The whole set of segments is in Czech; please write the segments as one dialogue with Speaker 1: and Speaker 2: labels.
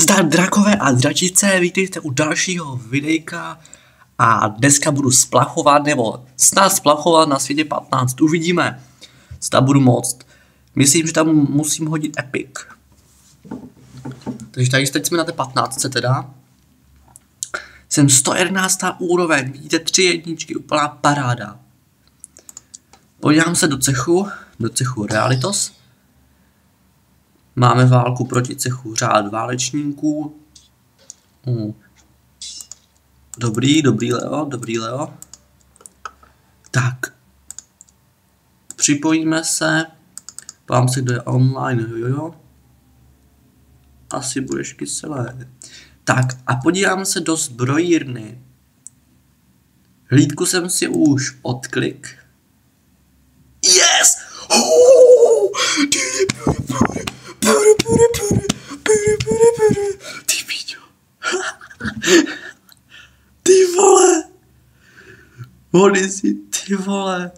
Speaker 1: Zdar drakové a dračice, vítejte u dalšího videjka a dneska budu splachovat, nebo snad splachovat na světě 15, uvidíme, zda budu moct. Myslím, že tam musím hodit epic. Takže tady teď jsme na té 15 teda. Jsem 111. úroveň, vidíte tři jedničky, úplná paráda. Podívám se do cechu, do cechu Realitos. Máme válku proti cechu řád válečníků. Dobrý, dobrý Leo, dobrý Leo. Tak. Připojíme se. Pám se, kdo je online, jo jo. Asi budeš kyselé. Tak a podíváme se do zbrojírny. Hlídku jsem si už odklik. Yes! Oh! Ty píčo. Ty vole. Vody si, ty vole.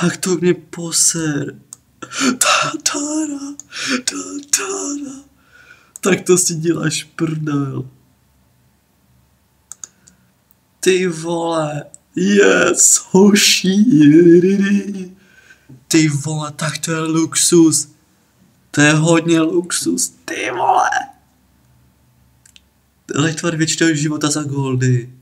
Speaker 1: Tak to mě poser. Tatára, tatára. Tak to si děláš prdel. Ty vole. Yes, hoší. Ty vole, tak to je luxus. To je hodně luxus, ty vole. Letvat většinou života za goldy.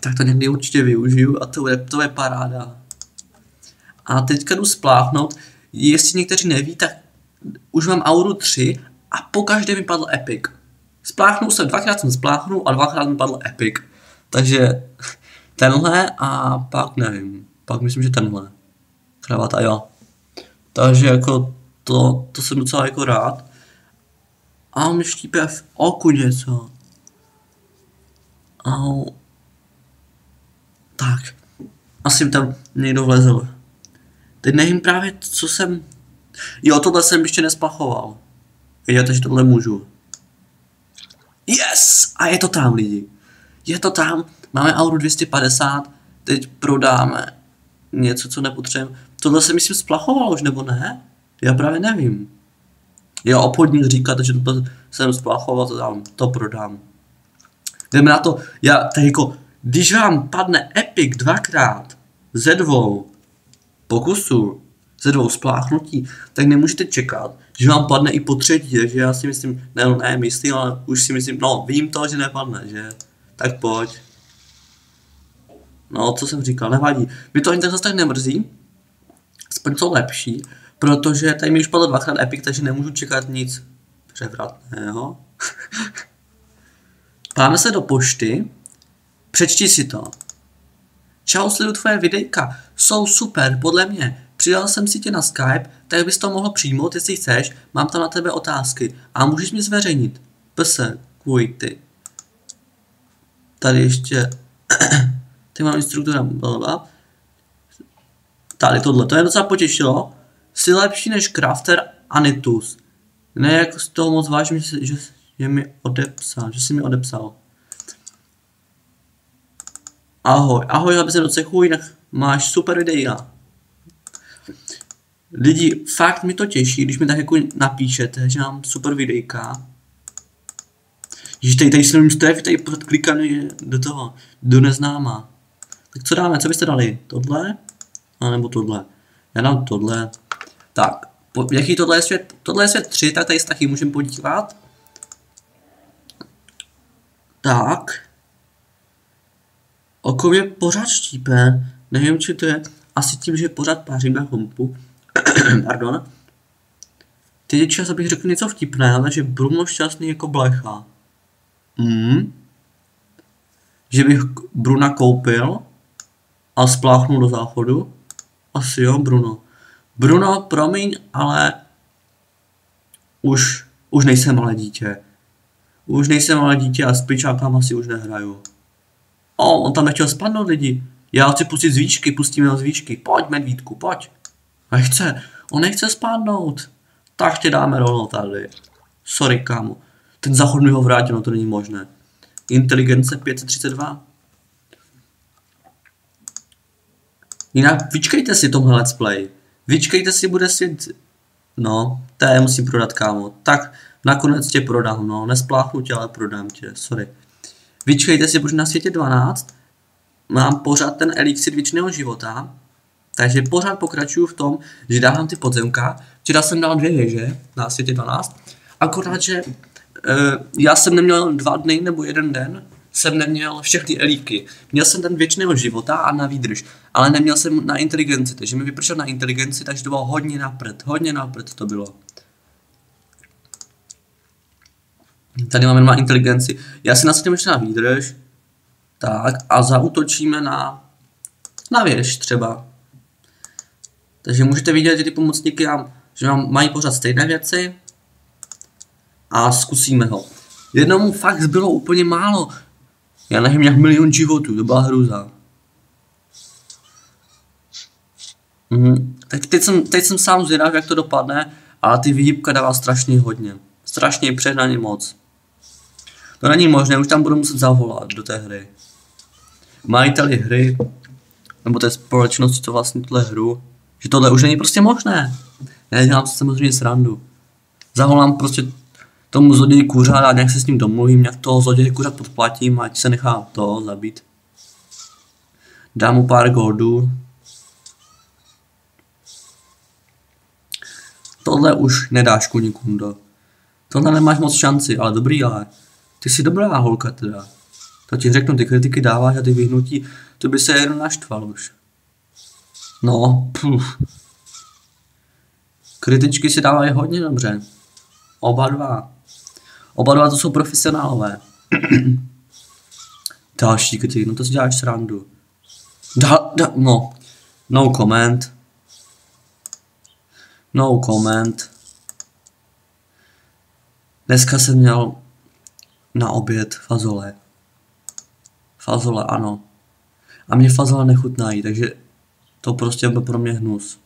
Speaker 1: Tak to někdy určitě využiju a to je, to je paráda. A teďka jdu spláchnout. Jestli někteří neví, tak už mám auru 3 a po každé mi padl epic. Spláchnul jsem, dvakrát jsem spláchnul a dvakrát mi padl epic. Takže tenhle a pak nevím. Pak myslím, že tenhle. Kravata, jo. Takže jako to, to jsem docela jako rád. A on mi štípe v oku něco. Au. Tak. Asi tam někdo vlezl. Teď nevím právě, co jsem... Jo, tohle jsem ještě nesplachoval. Vidíte, že tohle můžu. Yes! A je to tam, lidi. Je to tam. Máme Auru 250. Teď prodáme něco, co nepotřebujeme. Tohle se myslím splachoval už, nebo ne? Já právě nevím. Jo, obchodník říká, že to jsem splachoval, to dám, to prodám. Jdeme na to, já, tak jako, když vám padne Epic dvakrát ze dvou pokusů, ze dvou spláchnutí, tak nemůžete čekat, že vám padne i po třetí, takže já si myslím, ne, ne, myslím, ale už si myslím, no, vím to, že nepadne, že? Tak pojď. No, co jsem říkal, nevadí. Mě to ani tak zase tak nemrzí, aspoň co lepší, protože tady mi už padlo dvakrát Epic, takže nemůžu čekat nic převratného. Páme se do pošty, přečti si to. Čau, sledu tvoje videjka, jsou super, podle mě. Přidal jsem si tě na Skype, tak bys to mohl přijmout, jestli chceš, mám tam na tebe otázky a můžeš mi zveřejnit. Pse, kvůj ty. Tady ještě, ty mám instruktora, blablabla. Tady tohle, to je docela potěšilo. Jsi lepší než Crafter Anitus. Ne, jako z toho moc vážím, že, že, že mi odepsal, že jsi mi odepsal. Ahoj, ahoj, aby se do cechu, jinak máš super videa. Lidi, fakt mi to těší, když mi tak jako napíšete, že mám super videjka. Ježiš, tady, tady jsem strefy, tady podklikaný do toho, do neznáma. Tak co dáme, co byste dali? Tohle? A nebo tohle? Já dám tohle. Tak, po, jaký tohle je svět? Tohle je svět 3, tak tady se taky můžeme podívat. Tak. Oko mě pořád štípe. Nevím, či to je. Asi tím, že pořád pářím na kompu. Pardon. Teď je čas, abych řekl něco vtipného, že Bruno šťastný jako blecha. Mm. Že bych Bruna koupil a spláchnul do záchodu. Asi jo, Bruno. Bruno, promiň, ale už, už nejsem malé dítě. Už nejsem malé dítě a s pličákama asi už nehraju. O, on tam nechtěl spadnout lidi. Já chci pustit z výšky, pustíme ho z výšky. Pojď, medvídku, pojď. Nechce, on nechce spadnout. Tak tě dáme rovnou tady. Sorry, kámo. Ten záchod mi ho vrátil, no to není možné. Inteligence 532. Jinak vyčkejte si tomhle let's play. Vyčkejte si, bude svět No, je musím prodat, kámo. Tak nakonec tě prodám, no. Nespláchnu tě, ale prodám tě, sorry. Vyčkejte si, protože na světě 12 mám pořád ten elixir věčného života, takže pořád pokračuju v tom, že dávám ty podzemka. Včera jsem dal dvě věže na světě 12, akorát, že uh, já jsem neměl dva dny nebo jeden den, jsem neměl všechny elíky. Měl jsem ten věčného života a na výdrž, ale neměl jsem na inteligenci, takže mi vypršel na inteligenci, takže to bylo hodně na prd, hodně na prd to bylo. Tady máme na inteligenci. Já si nasadím ještě na výdrž. Tak a zautočíme na, na věž třeba. Takže můžete vidět, že ty pomocníky nám, že nám mají pořád stejné věci. A zkusíme ho. Jednomu fakt bylo úplně málo. Já nevím, jak milion životů, to byla hruza. Mhm. Teď, teď, jsem, teď jsem sám zvědav, jak to dopadne, ale ty výhybka dává strašně hodně. Strašně přehnaně moc. To není možné, už tam budu muset zavolat do té hry. Majiteli hry, nebo té společnosti, co vlastně tuhle hru, že tohle už není prostě možné. Já dělám samozřejmě srandu. Zavolám prostě tomu zloději kuřát a nějak se s ním domluvím, nějak toho zloděje kuřat podplatím, ať se nechá to zabít. Dám mu pár goldů. Tohle už nedáš kuni kundo. Tohle nemáš moc šanci, ale dobrý ale. Ty jsi dobrá holka teda. To ti řeknu, ty kritiky dáváš a ty vyhnutí, to by se jenom naštval už. No, puf. Kritičky si dávají hodně dobře. Oba dva. Oba dva to jsou profesionálové. Další kritik, no to si děláš srandu. Da, da, no. No comment. No comment. Dneska jsem měl na oběd fazole. Fazole, ano. A mě fazole nechutnají, takže to prostě byl pro mě hnus.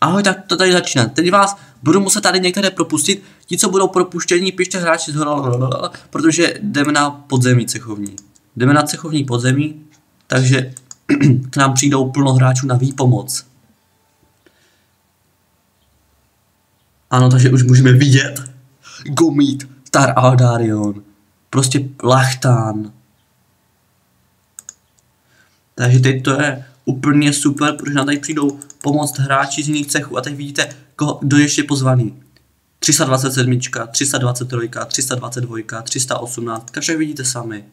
Speaker 1: Ahoj, tak to tady začíná. Teď vás budu muset tady některé propustit. Ti, co budou propuštění, pište hráči z hora, protože jdeme na podzemí cechovní. Jdeme na cechovní podzemí, takže k nám přijdou plno hráčů na výpomoc. Ano, takže už můžeme vidět. Gomít, Tar Aldarion, prostě Lachtán. Takže teď to je úplně super, protože nám tady přijdou pomoct hráči z jiných cechů. A teď vidíte, koho, kdo je ještě pozvaný. 327, 323, 322, 318, však vidíte sami.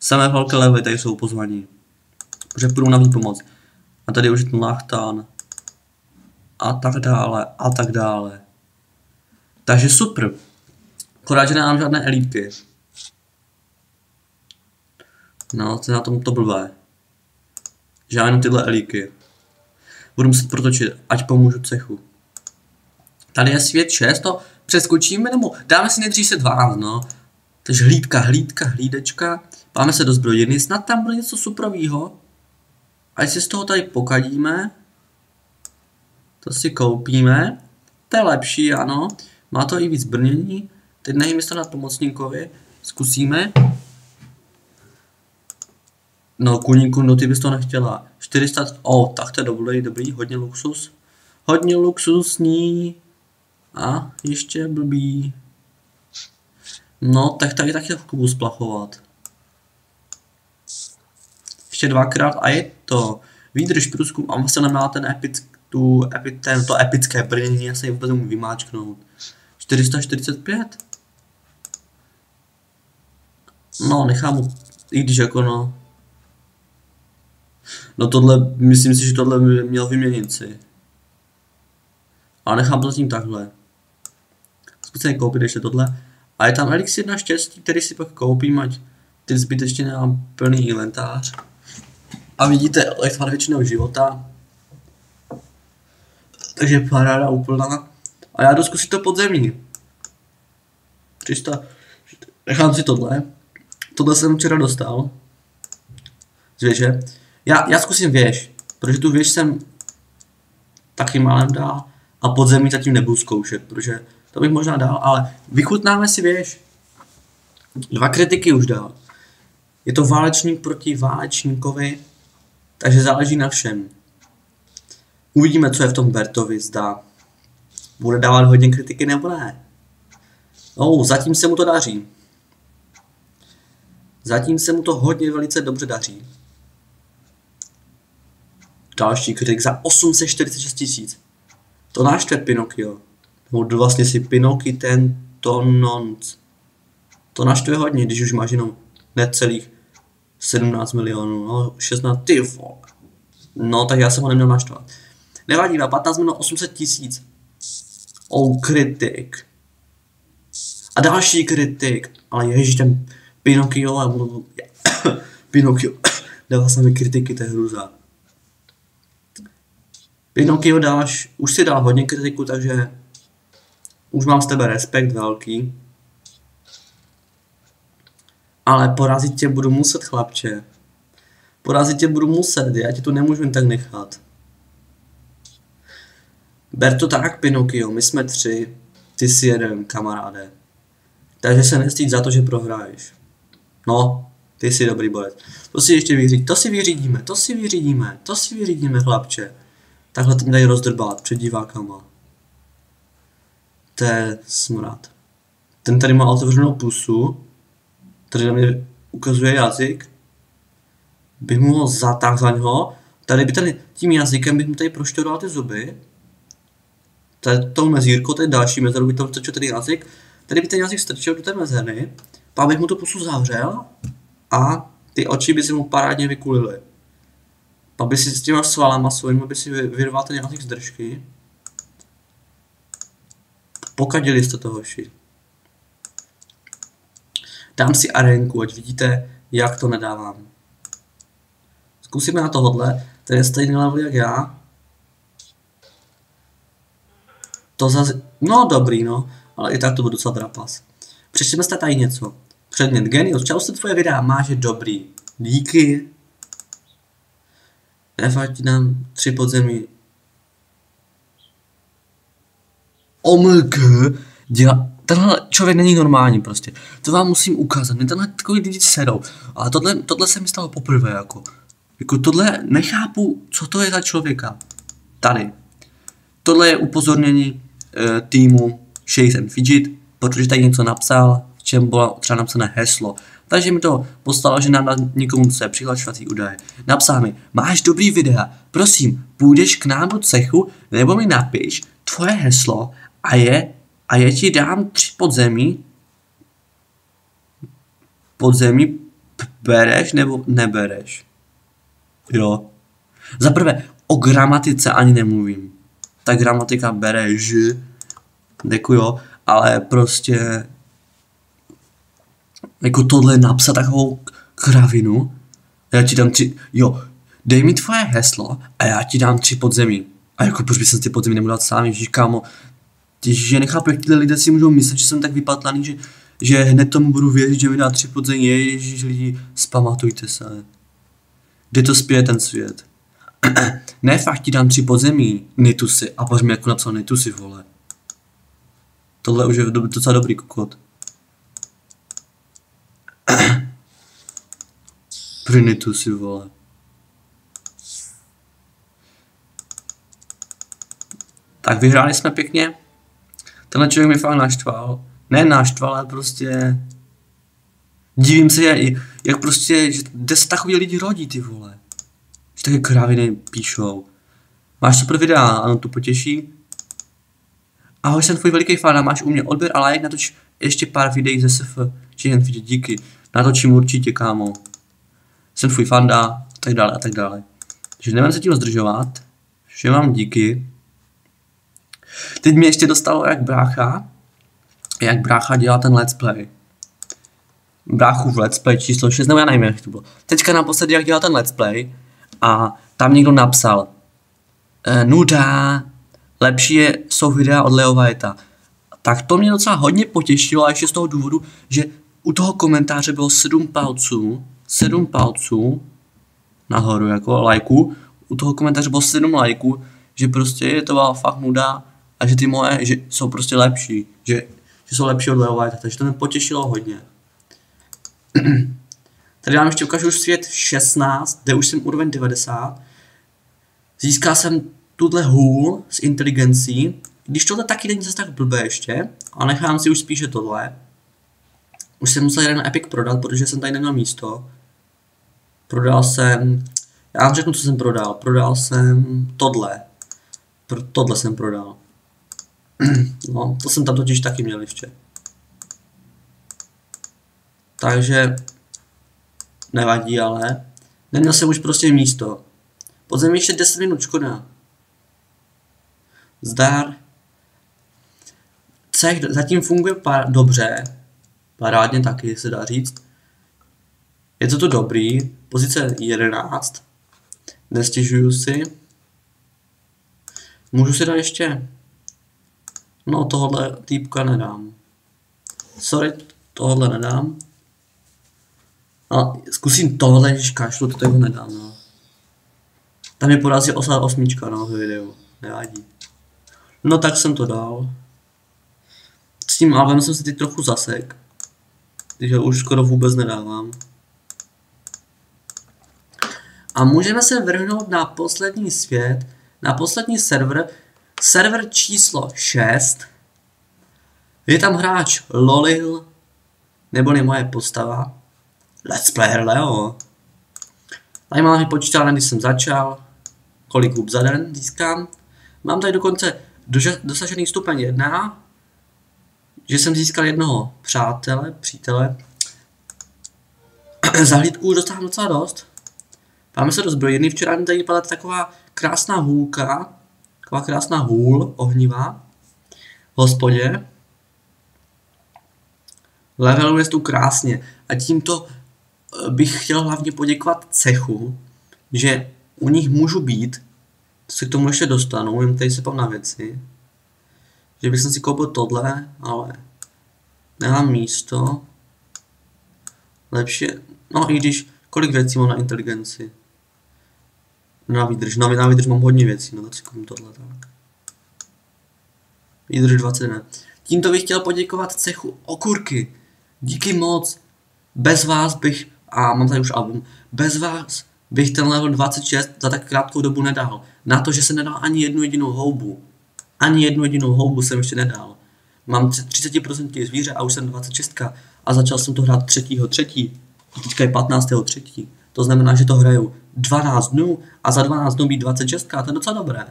Speaker 1: Samé velké levy tady jsou pozvaní. Protože půjdou na výpomoc. A tady už je ten Lachtán. A tak dále, a tak dále. Takže super. Akorát, že nemám žádné elitky. No, to je na tom to blbé. Že já jenom tyhle elíky. Budu muset protočit, ať pomůžu cechu. Tady je svět 6, to přeskočíme, nebo dáme si nejdřív se 12, no. Takže hlídka, hlídka, hlídečka. Máme se do zbrojiny, snad tam bude něco suprovýho. A jestli z toho tady pokadíme, to si koupíme. To je lepší, ano. Má to i víc brnění. Teď jestli to na pomocníkovi. Zkusíme. No, kuníku, no ty bys to nechtěla. 400, o, oh, tak to je dobrý, dobrý, hodně luxus. Hodně luxusní. A ještě blbý. No, tak tady taky budu splachovat. Ještě dvakrát a je to. Výdrž průzkum a vlastně nemá ten epic, tu, epi, ten, to epické brnění, já se ji vůbec můžu vymáčknout. 445? No, nechám mu, i když jako no. No tohle, myslím si, že tohle by měl vyměnit si. Ale nechám to zatím takhle. Zkusím koupit ještě tohle. A je tam elixir na štěstí, který si pak koupím, ať ty zbytečně nemám plný inventář. A vidíte, lechtvar většinou života. Takže paráda úplná. A já jdu zkusit to podzemí. 300. Nechám si tohle. Tohle jsem včera dostal. Z věže. Já, já zkusím věž, protože tu věž jsem taky málem dál a podzemí zatím nebudu zkoušet, protože to bych možná dal, ale vychutnáme si věž. Dva kritiky už dal. Je to válečník proti válečníkovi, takže záleží na všem. Uvidíme, co je v tom Bertovi, zda bude dávat hodně kritiky nebo ne. No, zatím se mu to daří. Zatím se mu to hodně velice dobře daří. Další kritik za 846 tisíc. To náštve Pinokio. Nebo vlastně si Pinoky ten tononc. To naštve hodně, když už máš jenom necelých 17 milionů, no 16, ty vole. No tak já jsem ho neměl naštvat. Nevadí, na 15 minut 800 tisíc. Oh, kritik. A další kritik. Ale ježíš, ten Pinokio, já budu... Pinokio. Dává se mi kritiky, to je hruza. Pinokio dáš, už si dal hodně kritiku, takže už mám z tebe respekt velký. Ale porazit tě budu muset, chlapče. Porazit tě budu muset, já ti to nemůžu jen tak nechat. Ber to tak, Pinokio, my jsme tři, ty jsi jeden, kamaráde. Takže se nestýď za to, že prohraješ. No, ty jsi dobrý borec. To si ještě vyřídíme, to si vyřídíme, to si vyřídíme, to si vyřídíme, chlapče. Takhle to mi dají rozdrbat před divákama. To je smrad. Ten tady má otevřenou pusu, tady na mě ukazuje jazyk, bych mu ho zatáhl za něho, tady by tady tím jazykem bych mu tady prošťoval ty zuby, tady tou mezírkou, tady další mezeru by tam strčil tady jazyk, tady by ten jazyk strčil do té mezery, pak bych mu tu pusu zavřel a ty oči by si mu parádně vykulily. Pak by si s těma svalama svým, by si vyrval ten jazyk z držky. Pokadili jste to, hoši. Dám si arenku, ať vidíte, jak to nedávám. Zkusíme na tohle, to je stejný level jak já. To zase, no dobrý no, ale i tak to bude docela drapas. Přečteme jste tady něco. Předmět genius, čau se tvoje videa, máš je dobrý. Díky. Nefať nám tři podzemí. OMG, dělá, tenhle člověk není normální prostě. To vám musím ukázat, mě tenhle takový lidi sedou. Ale tohle, tohle se mi stalo poprvé jako. Jako tohle nechápu, co to je za člověka. Tady. Tohle je upozornění e, týmu Shakes and Fidget, protože tady něco napsal, v čem bylo třeba napsané heslo. Takže mi to poslalo, že nám někomu se přihlašovací údaje. Napsal mi, máš dobrý videa, prosím, půjdeš k nám do cechu, nebo mi napiš tvoje heslo a je, a je ti dám tři podzemí, podzemí bereš nebo nebereš. Jo. Za prvé, o gramatice ani nemluvím. Ta gramatika bere ž, děkuju, ale prostě jako tohle napsat takovou kravinu, já ti dám tři, jo, dej mi tvoje heslo a já ti dám tři podzemí. A jako proč by jsem ty podzemí nemohl dát sám, ježíš kámo, že nechápu, jak tyhle lidé si můžou myslet, že jsem tak vypatlaný, že, že hned tomu budu věřit, že mi dá tři podzemí, ježíš lidi, spamatujte se. Kde to spěje ten svět? ne, fakt ti dám tři podzemí, Nitusy, a poř mi jako napsal Nitusy, vole. Tohle už je docela dobrý kokot. Prinitu si vole. Tak vyhráli jsme pěkně. Tenhle člověk mi fakt naštval. Ne naštval, ale prostě... Divím se, jak prostě, že kde se takový lidi rodí, ty vole. Že také kráviny píšou. Máš super videa, ano, to potěší. Ahoj, jsem tvůj veliký fan a máš u mě odběr a like, natoč ještě pár videí ze SF. Či jen vidět, díky. Natočím určitě, kámo. Jsem tvůj fanda, a tak dále, a tak dále. Takže nevím se tím zdržovat. Všem vám díky. Teď mě ještě dostalo jak brácha, jak brácha dělá ten let's play. Bráchu v let's play číslo 6, nebo já nevím, jak to bylo. Teďka naposledy, jak dělal ten let's play a tam někdo napsal e, nuda, lepší je, jsou videa od Leo Vajeta. Tak to mě docela hodně potěšilo a ještě z toho důvodu, že u toho komentáře bylo sedm palců, sedm palců nahoru jako lajků, u toho komentáře bylo sedm lajků, že prostě je to fakt nuda a že ty moje že jsou prostě lepší, že, že jsou lepší od Leo White, takže to mě potěšilo hodně. Tady vám ještě ukážu svět 16, kde už jsem úroveň 90. Získal jsem tuhle hůl s inteligencí když tohle taky není zase tak blbé ještě, a nechám si už spíše tohle, už jsem musel jeden Epic prodat, protože jsem tady neměl místo. Prodal jsem, já vám řeknu, co jsem prodal. Prodal jsem tohle. Pro, tohle jsem prodal. no, to jsem tam totiž taky měl ještě. Takže nevadí, ale neměl jsem už prostě místo. Podzem ještě 10 minut, škoda. Zdar. Cech zatím funguje pár, dobře, parádně taky se dá říct. Je to to dobrý, pozice 11, nestěžuju si. Můžu si dát ještě, no tohle týpka nedám. Sorry, tohle nedám. A zkusím tohle, když kašlu, to toho nedám, no. Tam je porazí osá osmička, no, v videu, nevadí. No tak jsem to dal. S tím albem jsem se teď trochu zasek. Takže už skoro vůbec nedávám. A můžeme se vrhnout na poslední svět, na poslední server, server číslo 6. Je tam hráč Lolil, neboli moje postava. Let's Player Leo. Tady mám vypočítané, když jsem začal, kolik hub za den získám. Mám tady dokonce dosažený stupeň 1, že jsem získal jednoho přátele, přítele. Zahlídku už dostávám docela dost. Máme se dozbrojení, včera mi tady vypadala taková krásná hůlka, taková krásná hůl ohnivá v hospodě. Leveluje tu krásně a tímto eh, bych chtěl hlavně poděkovat cechu, že u nich můžu být, se k tomu ještě dostanu, jen tady se na věci že bych si koupil tohle, ale nemám místo. Lepší, no i když, kolik věcí mám na inteligenci? Na výdrž, no na výdrž mám hodně věcí, no tak si koupím tohle, tak. Výdrž 20 ne. Tímto bych chtěl poděkovat cechu Okurky. Díky moc. Bez vás bych, a mám tady už album, bez vás bych ten level 26 za tak krátkou dobu nedal. Na to, že se nedal ani jednu jedinou houbu. Ani jednu jedinou houbu jsem ještě nedal. Mám 30% zvíře a už jsem 26 a začal jsem to hrát 3. 3. A teďka je 15. 3. To znamená, že to hraju 12 dnů a za 12 dnů být 26, a to je docela dobré.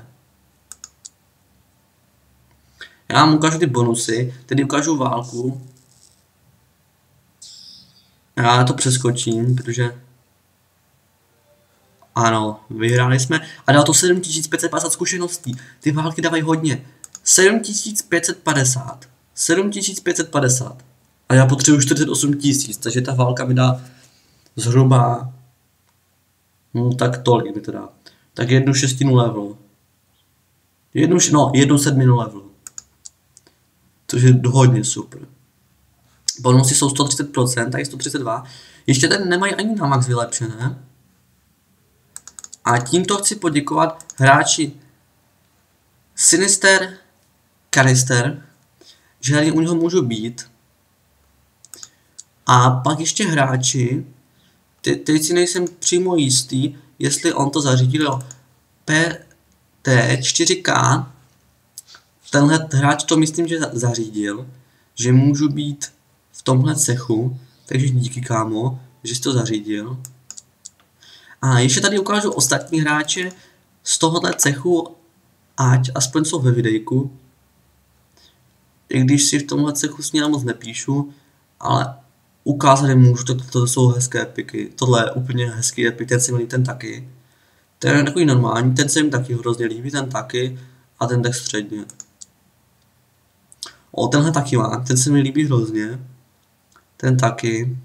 Speaker 1: Já vám ukážu ty bonusy, tedy ukážu válku. Já to přeskočím, protože ano, vyhráli jsme a dal to 7550 zkušeností. Ty války dávají hodně. 7550. 7550. A já potřebuji 48 tisíc, takže ta válka mi dá zhruba no tak tolik mi to dá. Tak jednu šestinu level. Jednu, no, jednu sedminu level. Což je hodně super. Bonusy jsou 130%, tak je 132. Ještě ten nemají ani na max vylepšené. A tímto chci poděkovat hráči Sinister, Canister, že tady u něho můžu být. A pak ještě hráči, te, teď si nejsem přímo jistý, jestli on to zařídil PT4K, tenhle hráč to myslím, že zařídil, že můžu být v tomhle cechu, takže díky kámo, že jsi to zařídil. A ještě tady ukážu ostatní hráče z tohohle cechu, ať aspoň jsou ve videjku. I když si v tomhle cechu s ním moc nepíšu, ale ukázat je můžu, tak to jsou hezké epiky. Tohle je úplně hezký epik, ten se mi ten taky. Ten je takový normální, ten se mi taky hrozně líbí, ten taky a ten tak středně. O, tenhle taky má, ten se mi líbí hrozně. Ten taky.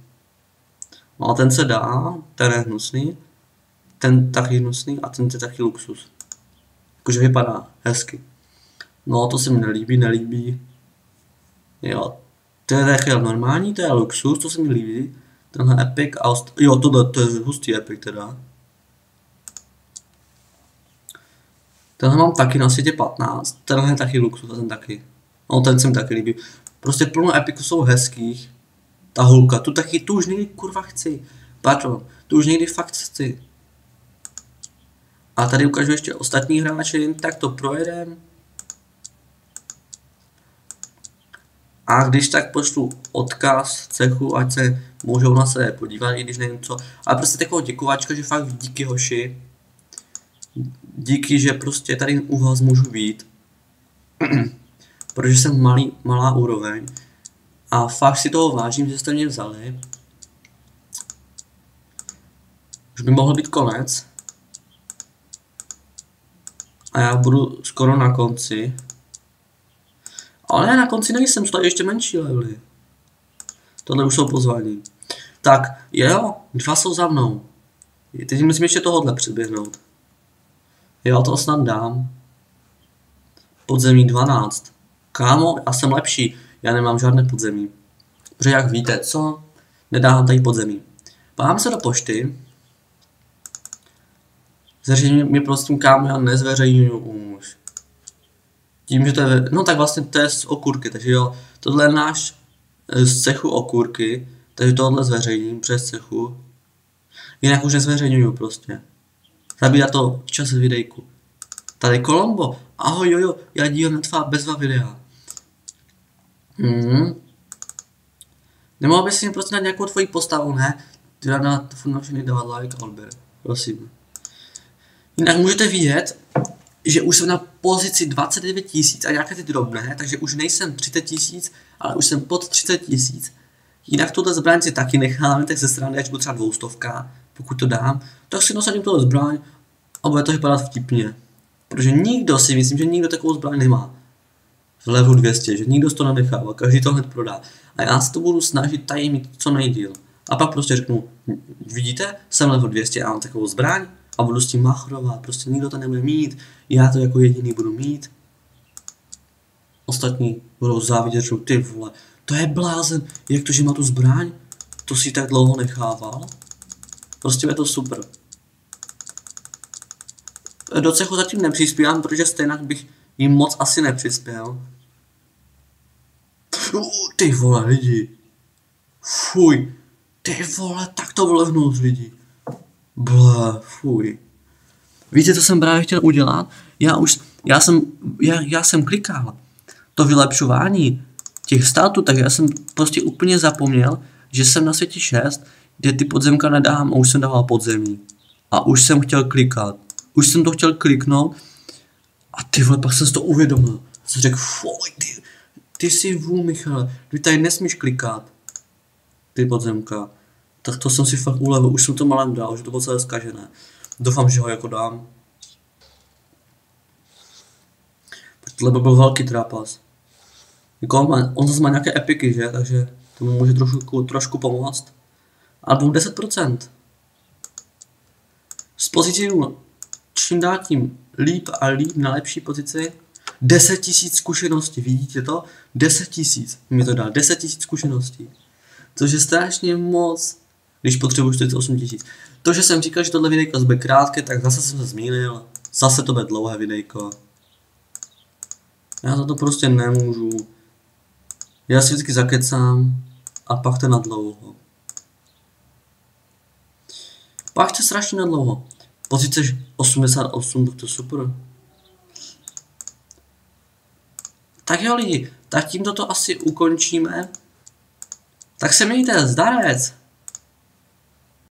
Speaker 1: No a ten se dá, ten je hnusný ten taky hnusný a ten je taky luxus. Jakože vypadá hezky. No to se mi nelíbí, nelíbí. Jo, to je taky normální, to je luxus, to se mi líbí. Tenhle epic a ost- jo, tohle, to je hustý epic teda. Tenhle mám taky na světě 15, tenhle je taky luxus ten taky. No ten se mi taky líbí. Prostě plno epiků jsou hezkých. Ta hulka, tu taky, tu už někdy kurva chci. Pardon, tu už někdy fakt chci. A tady ukážu ještě ostatní hráče, tak to projedem. A když tak pošlu odkaz cechu, ať se můžou na sebe podívat, i když nevím co. Ale prostě takovou děkovačka, že fakt díky hoši. Díky, že prostě tady u vás můžu být. Protože jsem malý, malá úroveň. A fakt si toho vážím, že jste mě vzali. Už by mohl být konec. A já budu skoro na konci. Ale na konci nejsem, jsou ještě menší levely. Tohle už jsou pozvání. Tak, jo, dva jsou za mnou. Teď musím ještě tohohle přeběhnout. Jo, to snad dám. Podzemí 12. Kámo, já jsem lepší. Já nemám žádné podzemí. Protože jak víte, co? Nedávám tady podzemí. Pám se do pošty. Zřejmě mi prosím, kámo, já nezveřejňuju už. Tím, že to je, no tak vlastně to je z okurky, takže jo, tohle je náš eh, z cechu okurky, takže tohle zveřejním přes cechu. Jinak už nezveřejňuju prostě. Zabírá to čas videjku. Tady Kolombo, ahoj jo, já dívám na tvá bezva videa. Mhm. Nemohl bys si prostě na nějakou tvoji postavu, ne? Ty na, na, na všechny dávat like, Albert. Prosím. Jinak můžete vidět, že už jsem na pozici 29 tisíc a nějaké ty drobné, takže už nejsem 30 tisíc, ale už jsem pod 30 tisíc. Jinak tuhle zbraň si taky necháme, tak ze strany, až budu třeba dvoustovka, pokud to dám, tak si nasadím tuhle zbraň a bude to vypadat vtipně. Protože nikdo si myslím, že nikdo takovou zbraň nemá v levelu 200, že nikdo to nenechává, každý to hned prodá. A já se to budu snažit tady mít co nejdíl. A pak prostě řeknu, vidíte, jsem level 200 a mám takovou zbraň, a budu s tím machrovat, prostě nikdo to nebude mít, já to jako jediný budu mít. Ostatní budou závidět, že ty vole, to je blázen, jak to, že má tu zbraň, to si tak dlouho nechával. Prostě je to super. Do cechu zatím nepřispívám, protože stejně bych jim moc asi nepřispěl. Ty vole lidi. Fuj. Ty vole, tak to vlehnout lidi. Bla, fuj. Víte, co jsem právě chtěl udělat? Já už, já jsem, já, já jsem klikal to vylepšování těch států, tak já jsem prostě úplně zapomněl, že jsem na světě 6, kde ty podzemka nedám a už jsem dával podzemí. A už jsem chtěl klikat. Už jsem to chtěl kliknout a ty vole, pak jsem si to uvědomil. Jsem řekl, fuj, ty, ty jsi vůl, Michal, ty tady nesmíš klikat. Ty podzemka tak to jsem si fakt ulevil, už jsem to malem dal, že to bylo celé zkažené. Doufám, že ho jako dám. Tohle by byl velký trápas. Jako on, on zase má nějaké epiky, že? Takže to mu může trošku, trošku pomoct. A budu 10%. Z pozici čím dál tím líp a líp na lepší pozici. 10 tisíc zkušeností, vidíte to? 10 tisíc mi to dá, 10 tisíc zkušeností. Což je strašně moc když potřebuji 48 tisíc. To, že jsem říkal, že tohle videjko bude krátké, tak zase jsem se zmínil. Zase to bude dlouhé videjko. Já za to prostě nemůžu. Já si vždycky zakecám a pak to na dlouho. Pak to strašně na dlouho. Pozice 88, to je super. Tak jo lidi, tak tímto to asi ukončíme. Tak se mějte, zdarec!